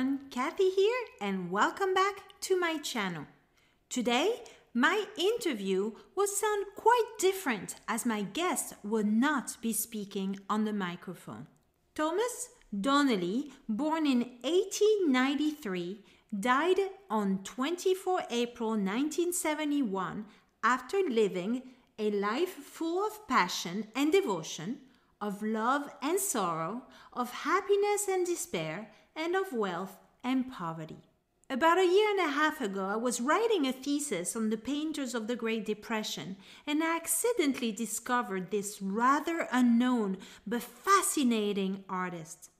everyone, Cathy here, and welcome back to my channel. Today, my interview will sound quite different as my guest will not be speaking on the microphone. Thomas Donnelly, born in 1893, died on 24 April 1971 after living a life full of passion and devotion, of love and sorrow, of happiness and despair, and of wealth and poverty. About a year and a half ago, I was writing a thesis on the painters of the Great Depression, and I accidentally discovered this rather unknown but fascinating artist.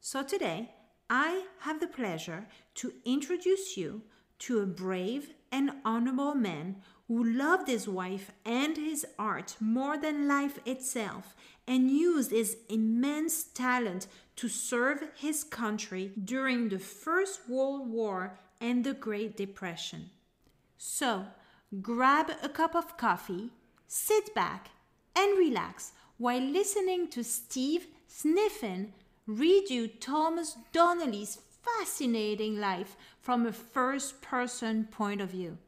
So today, I have the pleasure to introduce you to a brave and honorable man who loved his wife and his art more than life itself and used his immense talent to serve his country during the First World War and the Great Depression. So, grab a cup of coffee, sit back, and relax while listening to Steve Sniffin read you Thomas Donnelly's fascinating life from a first person point of view.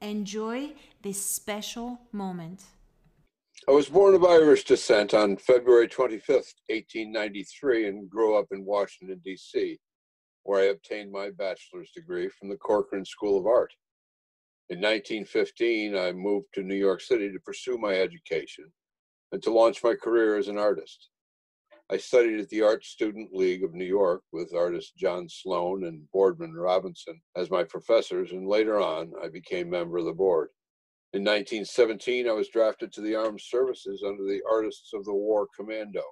Enjoy this special moment. I was born of Irish descent on February 25th, 1893, and grew up in Washington, D.C., where I obtained my bachelor's degree from the Corcoran School of Art. In 1915, I moved to New York City to pursue my education and to launch my career as an artist. I studied at the Art Student League of New York with artists John Sloan and Boardman Robinson as my professors, and later on, I became member of the board. In 1917, I was drafted to the armed services under the Artists of the War Commando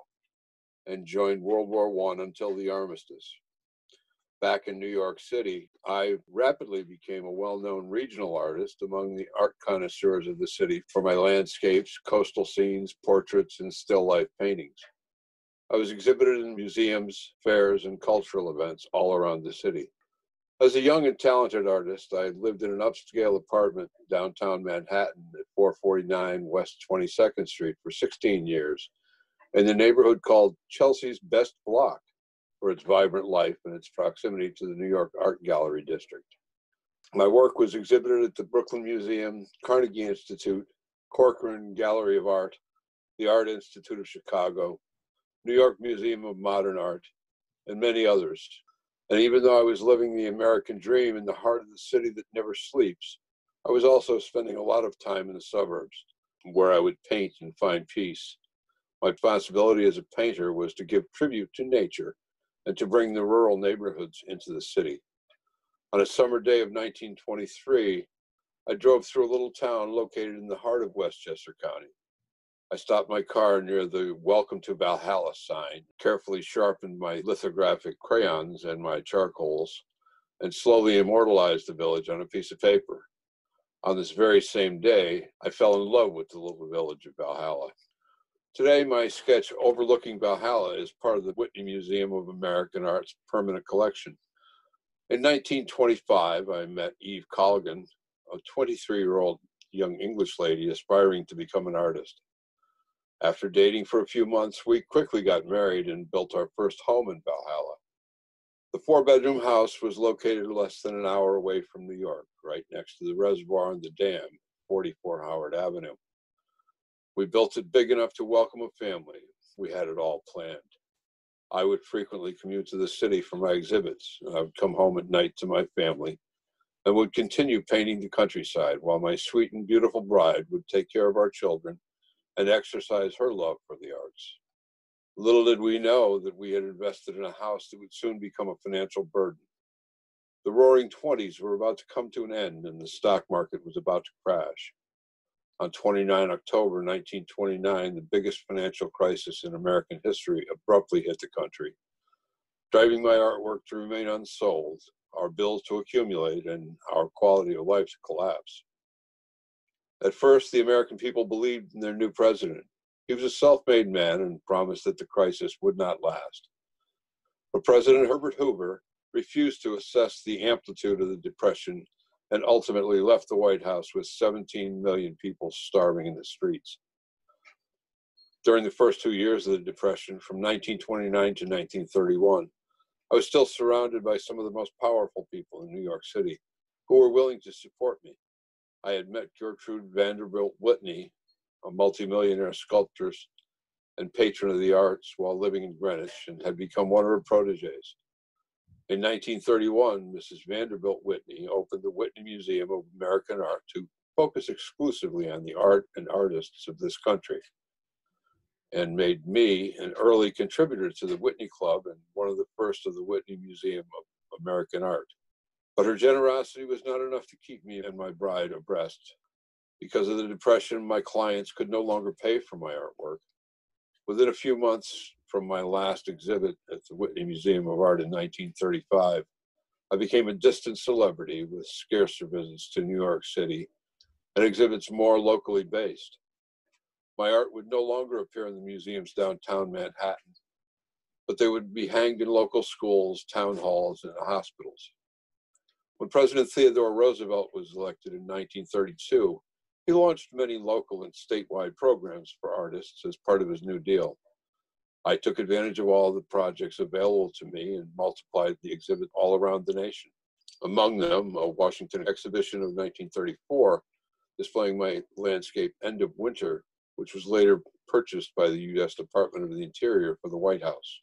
and joined World War I until the armistice. Back in New York City, I rapidly became a well known regional artist among the art connoisseurs of the city for my landscapes, coastal scenes, portraits, and still life paintings. I was exhibited in museums, fairs, and cultural events all around the city. As a young and talented artist, I lived in an upscale apartment downtown Manhattan at 449 West 22nd Street for 16 years in the neighborhood called Chelsea's Best Block for its vibrant life and its proximity to the New York Art Gallery District. My work was exhibited at the Brooklyn Museum, Carnegie Institute, Corcoran Gallery of Art, the Art Institute of Chicago, New York Museum of Modern Art, and many others. And even though I was living the American dream in the heart of the city that never sleeps, I was also spending a lot of time in the suburbs where I would paint and find peace. My responsibility as a painter was to give tribute to nature and to bring the rural neighborhoods into the city. On a summer day of 1923, I drove through a little town located in the heart of Westchester County. I stopped my car near the Welcome to Valhalla sign, carefully sharpened my lithographic crayons and my charcoals, and slowly immortalized the village on a piece of paper. On this very same day, I fell in love with the little village of Valhalla. Today, my sketch overlooking Valhalla is part of the Whitney Museum of American Art's permanent collection. In 1925, I met Eve Kollgen, a 23 year old young English lady aspiring to become an artist. After dating for a few months, we quickly got married and built our first home in Valhalla. The four bedroom house was located less than an hour away from New York, right next to the reservoir and the dam, 44 Howard Avenue. We built it big enough to welcome a family. We had it all planned. I would frequently commute to the city for my exhibits. I would come home at night to my family and would continue painting the countryside while my sweet and beautiful bride would take care of our children and exercise her love for the arts. Little did we know that we had invested in a house that would soon become a financial burden. The roaring 20s were about to come to an end and the stock market was about to crash. On 29 October 1929, the biggest financial crisis in American history abruptly hit the country, driving my artwork to remain unsold, our bills to accumulate, and our quality of life to collapse. At first, the American people believed in their new president. He was a self made man and promised that the crisis would not last. But President Herbert Hoover refused to assess the amplitude of the Depression and ultimately left the White House with 17 million people starving in the streets. During the first two years of the Depression, from 1929 to 1931, I was still surrounded by some of the most powerful people in New York City who were willing to support me. I had met Gertrude Vanderbilt Whitney, a multimillionaire sculptor and patron of the arts while living in Greenwich, and had become one of her proteges. In 1931, Mrs. Vanderbilt Whitney opened the Whitney Museum of American Art to focus exclusively on the art and artists of this country and made me an early contributor to the Whitney Club and one of the first of the Whitney Museum of American Art. But her generosity was not enough to keep me and my bride abreast. Because of the Depression, my clients could no longer pay for my artwork. Within a few months from my last exhibit at the Whitney Museum of Art in 1935, I became a distant celebrity with scarcer visits to New York City and exhibits more locally based. My art would no longer appear in the museums downtown Manhattan, but they would be hanged in local schools, town halls, and hospitals. When President Theodore Roosevelt was elected in 1932, he launched many local and statewide programs for artists as part of his New Deal. I took advantage of all the projects available to me and multiplied the exhibit all around the nation. Among them, a Washington exhibition of 1934 displaying my landscape End of Winter which was later purchased by the U.S. Department of the Interior for the White House.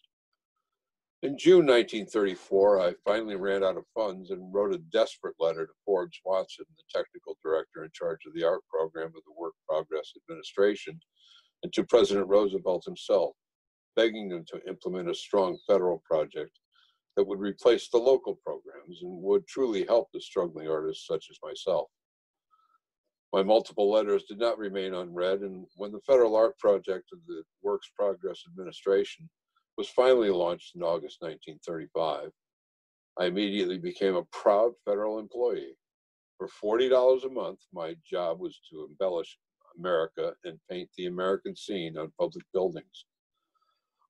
In June 1934, I finally ran out of funds and wrote a desperate letter to Forbes Watson, the technical director in charge of the art program of the Work Progress Administration, and to President Roosevelt himself, begging them to implement a strong federal project that would replace the local programs and would truly help the struggling artists such as myself. My multiple letters did not remain unread, and when the Federal Art Project of the Works Progress Administration was finally launched in August 1935, I immediately became a proud federal employee. For $40 a month, my job was to embellish America and paint the American scene on public buildings.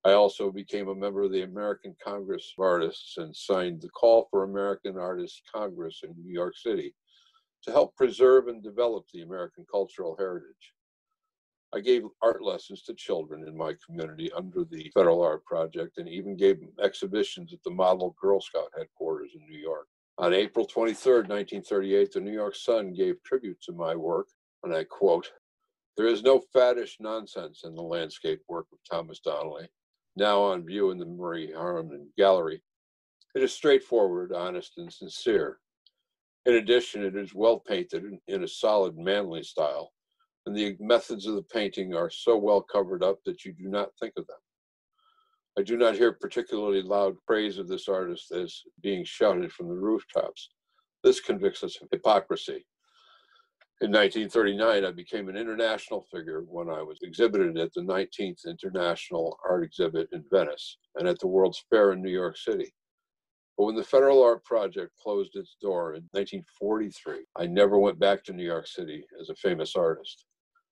I also became a member of the American Congress of Artists and signed the Call for American Artists Congress in New York City to help preserve and develop the American cultural heritage. I gave art lessons to children in my community under the Federal Art Project and even gave exhibitions at the Model Girl Scout headquarters in New York. On April 23, 1938, the New York Sun gave tribute to my work, and I quote, There is no faddish nonsense in the landscape work of Thomas Donnelly, now on view in the Marie Harriman Gallery. It is straightforward, honest, and sincere. In addition, it is well painted in a solid manly style, and the methods of the painting are so well covered up that you do not think of them. I do not hear particularly loud praise of this artist as being shouted from the rooftops. This convicts us of hypocrisy. In 1939, I became an international figure when I was exhibited at the 19th International Art Exhibit in Venice and at the World's Fair in New York City. But when the Federal Art Project closed its door in 1943, I never went back to New York City as a famous artist,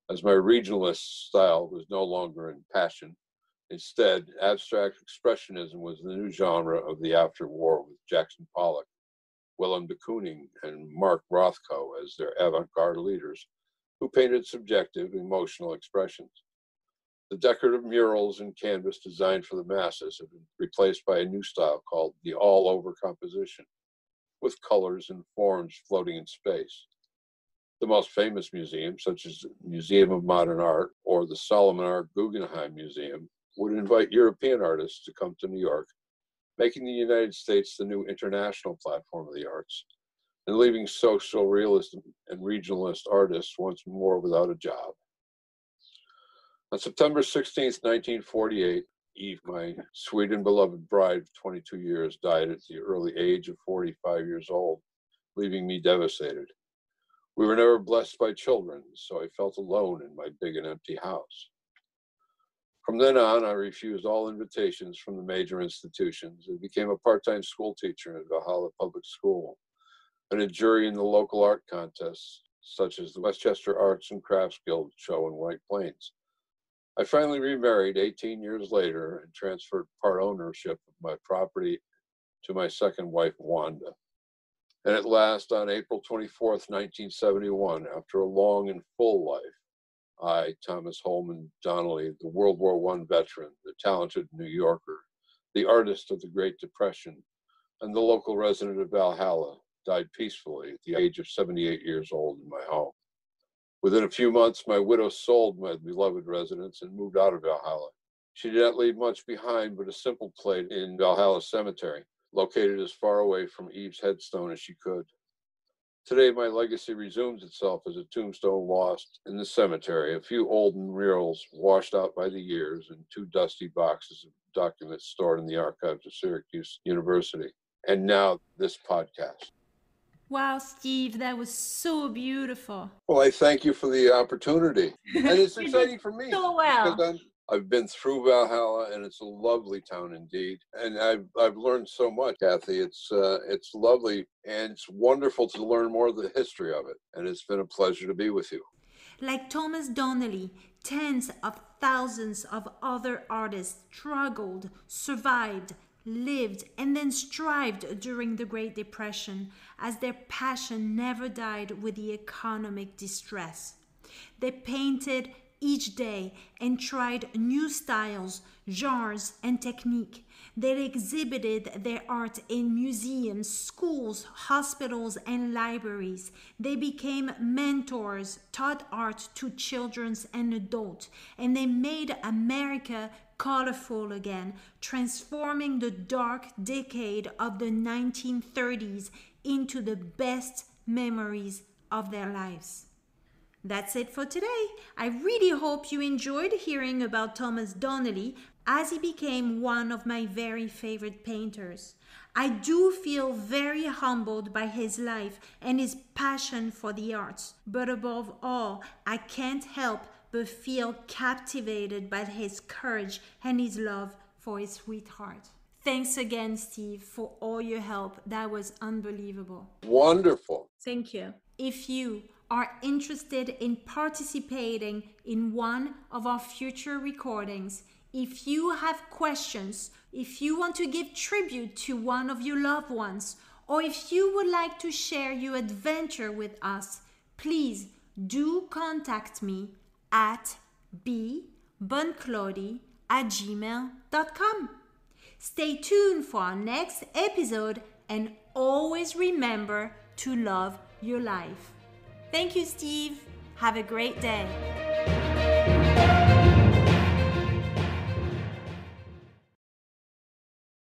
as my regionalist style was no longer in passion. Instead, abstract expressionism was the new genre of the after war with Jackson Pollock, Willem de Kooning, and Mark Rothko as their avant garde leaders, who painted subjective, emotional expressions. The decorative murals and canvas designed for the masses have been replaced by a new style called the all-over composition, with colors and forms floating in space. The most famous museums, such as the Museum of Modern Art or the Solomon R. Guggenheim Museum, would invite European artists to come to New York, making the United States the new international platform of the arts, and leaving social realist and regionalist artists once more without a job. On September 16, 1948, Eve, my sweet and beloved bride of 22 years, died at the early age of 45 years old, leaving me devastated. We were never blessed by children, so I felt alone in my big and empty house. From then on, I refused all invitations from the major institutions and became a part-time school teacher at Valhalla Public School and a jury in the local art contests, such as the Westchester Arts and Crafts Guild show in White Plains. I finally remarried 18 years later and transferred part ownership of my property to my second wife, Wanda. And at last, on April 24th, 1971, after a long and full life, I, Thomas Holman Donnelly, the World War I veteran, the talented New Yorker, the artist of the Great Depression, and the local resident of Valhalla, died peacefully at the age of 78 years old in my home. Within a few months, my widow sold my beloved residence and moved out of Valhalla. She did not leave much behind but a simple plate in Valhalla Cemetery, located as far away from Eve's headstone as she could. Today, my legacy resumes itself as a tombstone lost in the cemetery, a few olden murals washed out by the years, and two dusty boxes of documents stored in the archives of Syracuse University. And now, this podcast. Wow, Steve, that was so beautiful. Well, I thank you for the opportunity. And it's exciting for me. So well. because I'm, I've been through Valhalla, and it's a lovely town indeed. And I've I've learned so much, Cathy. It's uh, it's lovely, and it's wonderful to learn more of the history of it. And it's been a pleasure to be with you. Like Thomas Donnelly, tens of thousands of other artists struggled, survived, lived, and then strived during the Great Depression as their passion never died with the economic distress. They painted each day and tried new styles, genres, and technique. They exhibited their art in museums, schools, hospitals, and libraries. They became mentors, taught art to children and adults, and they made America colorful again, transforming the dark decade of the 1930s into the best memories of their lives. That's it for today. I really hope you enjoyed hearing about Thomas Donnelly as he became one of my very favorite painters. I do feel very humbled by his life and his passion for the arts, but above all, I can't help but feel captivated by his courage and his love for his sweetheart. Thanks again, Steve, for all your help. That was unbelievable. Wonderful. Thank you. If you are interested in participating in one of our future recordings, if you have questions, if you want to give tribute to one of your loved ones, or if you would like to share your adventure with us, please do contact me at bboneclody at gmail.com. Stay tuned for our next episode and always remember to love your life. Thank you, Steve. Have a great day.